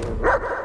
Ha ha ha!